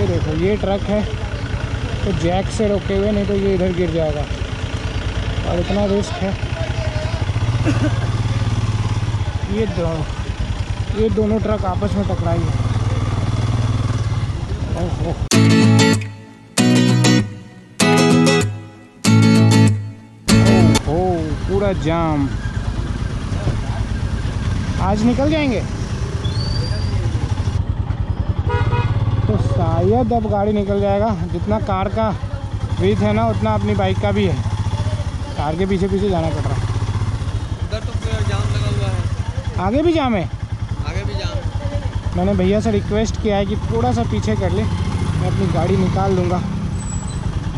ये देखो, ये ट्रक है। तो जैक से रोके हुए, नहीं तो ये इधर गिर जाएगा। और इतना रिस्क है। ये दो, ये दोनों ट्रक आपस में टकराई है। पूरा जाम। आज निकल जाएँगे तो शायद अब गाड़ी निकल जाएगा। जितना कार का वेट है ना उतना अपनी बाइक का भी है। कार के पीछे पीछे जाना पड़ रहा है। उधर तो जाम लगा हुआ है। आगे भी जाम है? आगे भी जाम मैंने भैया से रिक्वेस्ट किया है कि थोड़ा सा पीछे कर ले। मैं अपनी गाड़ी निकाल लूँगा।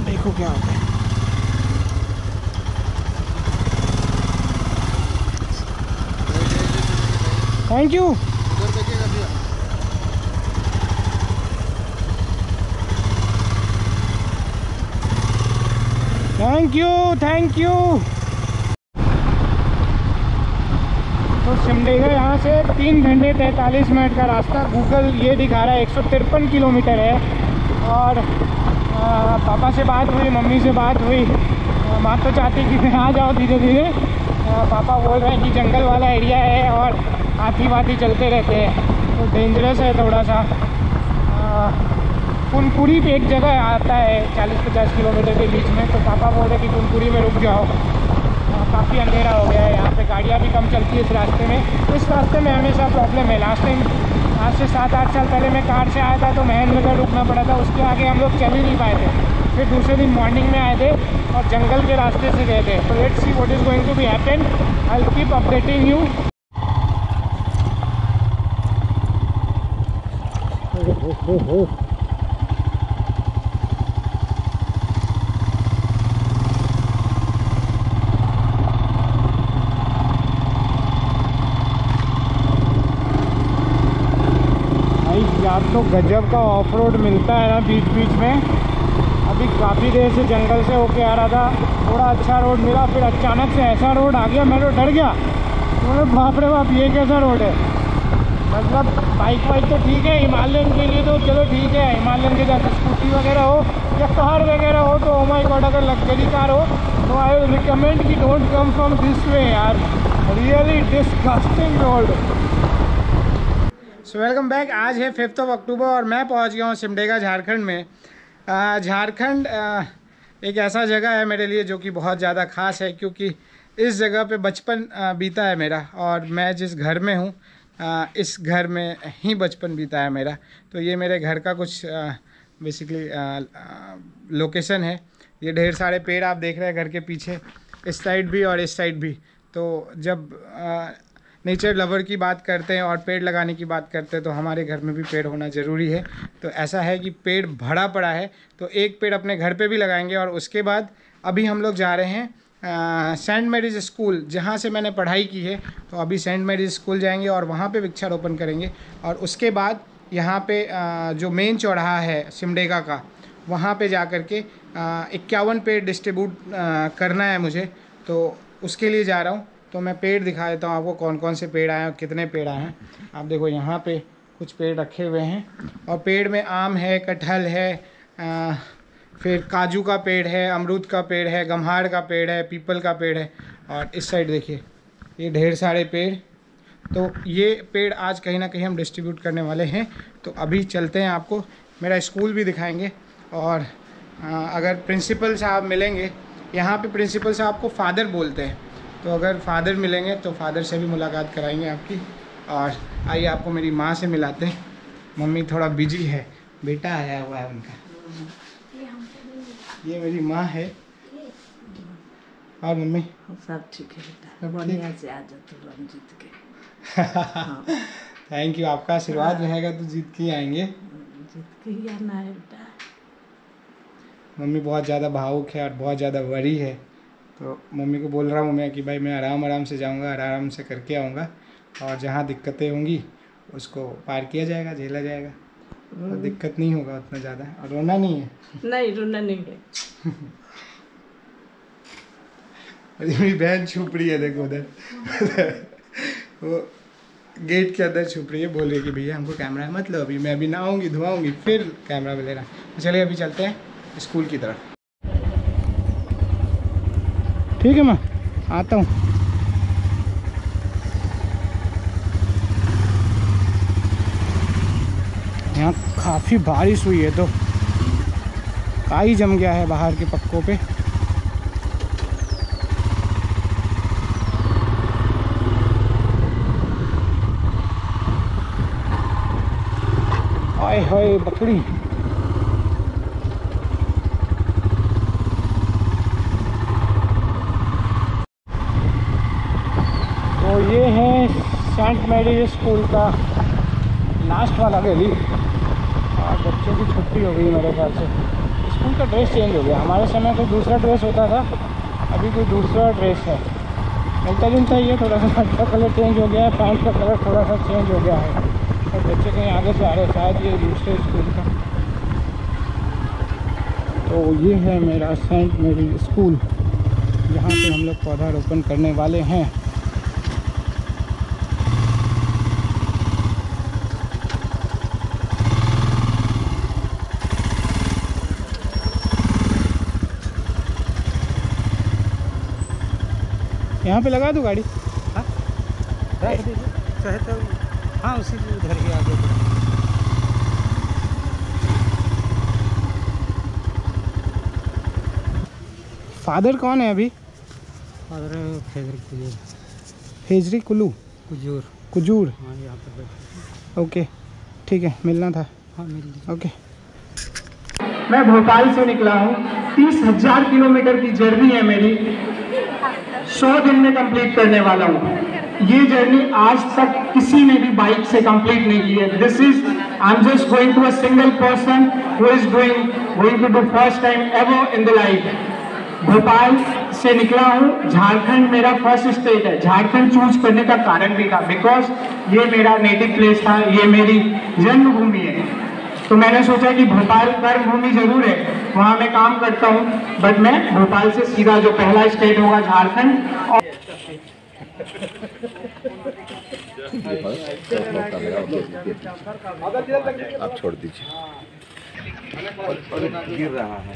देखो क्या होता है। थैंक यू उधर देखिएगा भैया थैंक यू थैंक यू तो सिमडेगा यहाँ से तीन घंटे तैंतालीस मिनट का रास्ता। गूगल ये दिखा रहा है एक सौ तिरपन किलोमीटर है। और आ, पापा से बात हुई मम्मी से बात हुई। माँ तो चाहती कि मैं आ जाओ धीरे धीरे पापा बोल रहे हैं कि जंगल वाला एरिया है और हाथी वाथी चलते रहते हैं। तो डेंजरस है थोड़ा सा आ, कुनकुरी पे एक जगह आता है 40-50 किलोमीटर के बीच में तो पापा बोल रहे कि कुनकुरी में रुक जाओ। काफ़ी अंधेरा हो गया है, यहाँ पे गाड़ियाँ भी कम चलती है इस रास्ते में। इस रास्ते में हमेशा प्रॉब्लम है। लास्ट टाइम आज से सात, आठ साल पहले मैं कार से आया था तो महेंद्रगढ़ रुकना पड़ा था, उसके आगे हम लोग चल ही नहीं पाए थे। फिर दूसरे दिन मॉर्निंग में आए थे और जंगल के रास्ते से गए थे। तो let see what is going to be happen I keep updating you हो हो भाई यार तो गजब का ऑफ़ रोड मिलता है ना बीच बीच में। अभी काफ़ी देर से जंगल से होके आ रहा था, थोड़ा अच्छा रोड मिला, फिर अचानक से ऐसा रोड आ गया, मैं तो डर गया। मतलब बाप रे बाप, ये कैसा रोड है? मतलब बाइक वाइक तो ठीक है, हिमालयन के लिए तो चलो ठीक है, हिमालयन के जैसे स्कूटी वगैरह हो या कार वगैरह हो तो ओ माई गॉड अगर लग्जरी कार हो तो आई रिकमेंड कि don't come from this way यार। Really disgusting road so welcome back आज है फिफ्थ ऑफ़ अक्टूबर और मैं पहुँच गया हूँ सिमडेगा, झारखंड में। झारखंड एक ऐसा जगह है मेरे लिए जो कि बहुत ज़्यादा ख़ास है क्योंकि इस जगह पे बचपन बीता है मेरा और मैं जिस घर में हूँ इस घर में ही बचपन बीता है मेरा। तो ये मेरे घर का कुछ बेसिकली लोकेशन है। ये ढेर सारे पेड़ आप देख रहे हैं घर के पीछे, इस साइड भी और इस साइड भी। तो जब नेचर लवर की बात करते हैं और पेड़ लगाने की बात करते हैं तो हमारे घर में भी पेड़ होना ज़रूरी है। तो ऐसा है कि पेड़ भरा पड़ा है तो एक पेड़ अपने घर पे भी लगाएँगे और उसके बाद अभी हम लोग जा रहे हैं सेंट मैरिज स्कूल, जहाँ से मैंने पढ़ाई की है तो अभी सेंट मैरिज स्कूल जाएँगे और वहाँ पे वृक्षारोपण करेंगे। और उसके बाद यहाँ पे जो मेन चौराहा है सिमडेगा का, वहाँ पे जा कर के इक्यावन पेड़ डिस्ट्रीब्यूट करना है मुझे तो उसके लिए जा रहा हूँ। तो मैं पेड़ दिखा देता हूँ आपको कौन कौन से पेड़ आए हैं और कितने पेड़ आए हैं। आप देखो यहाँ पे कुछ पेड़ रखे हुए हैं और पेड़ में आम है कटहल है अ, फिर काजू का पेड़ है अमरूद का पेड़ है गम्हार का पेड़ है पीपल का पेड़ है और इस साइड देखिए ये ढेर सारे पेड़। तो ये पेड़ आज कहीं ना कहीं हम डिस्ट्रीब्यूट करने वाले हैं। तो अभी चलते हैं आपको मेरा स्कूल भी दिखाएँगे और अ, अगर प्रिंसिपल साहब मिलेंगे यहाँ पे प्रिंसिपल साहब को फादर बोलते हैं। तो अगर फादर मिलेंगे तो फादर से भी मुलाकात कराएँगे आपकी। और आइए आपको मेरी माँ से मिलाते हैं। मम्मी थोड़ा बिज़ी है। बेटा आया हुआ है उनका। ये मेरी माँ है। और मम्मी? सब ठीक है बेटा। बढ़िया से आ जा रंजीत के। हाँ थैंक यू आपका आशीर्वाद रहेगा तो जीत के ही आएँगे। रंजीत के ही आना है बेटा। मम्मी बहुत ज़्यादा भावुक है और बहुत ज़्यादा वरी है। तो मम्मी को बोल रहा हूँ मैं कि भाई मैं आराम आराम से जाऊँगा आराम से करके आऊँगा और जहाँ दिक्कतें होंगी उसको पार किया जाएगा झेला जाएगा। तो दिक्कत नहीं होगा उतना ज़्यादा और रोना नहीं है। नहीं रोना नहीं है। अरे मेरी बहन छुप रही है देखो उधर। वो गेट के अंदर छुप रही है बोल रही है कि भैया हमको कैमरा मत लो अभी मैं अभी नहाऊँगी धुआऊँगी फिर कैमरा तो चलिए अभी चलते हैं स्कूल की तरफ़। ठीक है मैं, आता हूँ। यहाँ काफ़ी बारिश हुई है तो काई जम गया है बाहर के पक्कों पे। हाय बकरी तो ये है मैरी स्कूल का लास्ट वाला गली और बच्चों की छुट्टी हो गई मेरे ख्याल से। स्कूल का ड्रेस चेंज हो गया। हमारे समय कोई दूसरा ड्रेस होता था, अभी कोई दूसरा ड्रेस है। मिलता जुलता है थोड़ा सा शर्ट का कलर चेंज हो गया है पैंट का कलर थोड़ा सा चेंज हो गया है। और बच्चे कहीं आगे से आ रहे शायद ये दूसरे स्कूल का। तो ये है मेरा सेंट मेरी स्कूल जहाँ पे हम लोग पौधा पौधारोपण करने वाले हैं। यहाँ पे लगा दूँ गाड़ी? चाहे तो हाँ उसी के उधर ही आगे फादर कौन है अभी? फादर फेदर कुजूर। फेजरी कुल्लू कुजूर। कुजूर? हाँ यहाँ पर बैठे ओके ठीक है मिलना था। हाँ मिल ओके। मैं भोपाल से निकला हूँ। तीस हज़ार किलोमीटर की जर्नी है मेरी। सौ दिन में कंप्लीट करने वाला हूँ। ये जर्नी आज तक किसी ने भी बाइक से कंप्लीट नहीं की है this is I am just going to a single person who is going going to do first time ever in the life Bhopal से निकला हूँ। झारखंड मेरा फ़र्स्ट स्टेट है। झारखंड चूज़ करने का कारण भी था। बिकॉज़ ये मेरा नेटिव प्लेस था। ये मेरी जन्मभूमि है। तो मैंने सोचा कि भोपाल कर्म भूमि ज़रूर है वहाँ मैं काम करता हूँ। बट मैं भोपाल से सीधा जो पहला स्टेट होगा झारखंड और आप छोड़ दीजिए। गिर रहा है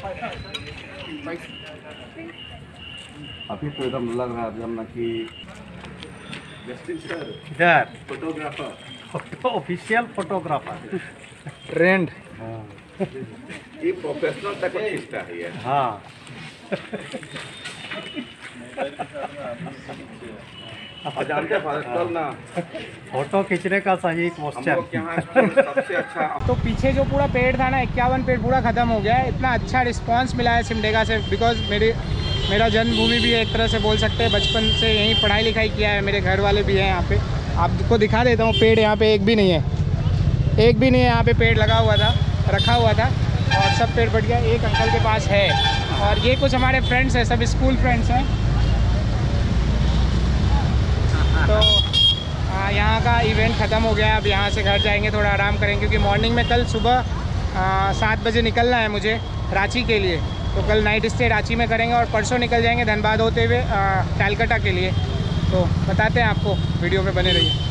अभी तो एकदम लग रहा है जब कि इधर। Photographer photo official photographer trend ये प्रोफेशनल तक खींचता है हाँ। हैं फ़ोटो खींचने का सही सबसे अच्छा तो पीछे जो पूरा पेड़ था ना इक्यावन पेड़ पूरा ख़त्म हो गया है। इतना अच्छा रिस्पांस मिला है सिमडेगा से बिकॉज़ मेरी मेरा जन्मभूमि भी है एक तरह से बोल सकते हैं बचपन से यहीं पढ़ाई लिखाई किया है मेरे घर वाले भी हैं यहाँ पे। आपको दिखा देता हूँ पेड़ यहाँ पे एक भी नहीं है। एक भी नहीं यहाँ पे पेड़ लगा हुआ था, रखा हुआ था, और सब पेड़ बढ़ गया, एक अंकल के पास है। और ये कुछ हमारे फ्रेंड्स हैं, सब स्कूल फ्रेंड्स हैं। तो यहाँ का इवेंट ख़त्म हो गया, अब यहाँ से घर जाएँगे, थोड़ा आराम करेंगे, क्योंकि मॉर्निंग में कल सुबह सात बजे निकलना है मुझे, रांची के लिए। तो कल नाइट स्टे रांची में करेंगे, और परसों निकल जाएँगे धनबाद होते हुए कैलकाटा के लिए। तो बताते हैं आपको, वीडियो में बने रहिए।